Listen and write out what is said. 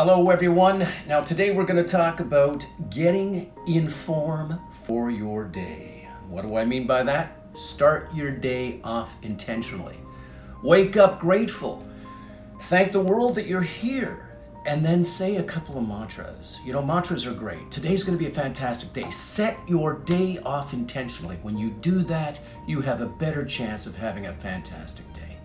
Hello, everyone. Now, today we're going to talk about getting in form for your day. What do I mean by that? Start your day off intentionally. Wake up grateful. Thank the world that you're here. And then say a couple of mantras. You know, mantras are great. Today's going to be a fantastic day. Set your day off intentionally. When you do that, you have a better chance of having a fantastic day.